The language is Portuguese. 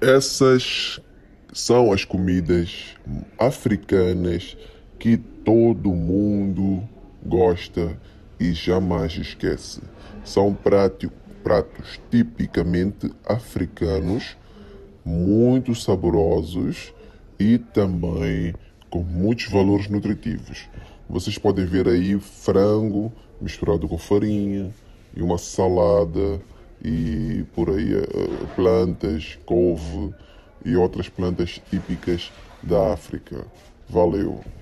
Essas são as comidas africanas que todo mundo gosta e jamais esquece. São prato, pratos tipicamente africanos, muito saborosos e também com muitos valores nutritivos. Vocês podem ver aí frango misturado com farinha e uma salada e por aí eh, plantas, couve e outras plantas típicas da África. Valeu!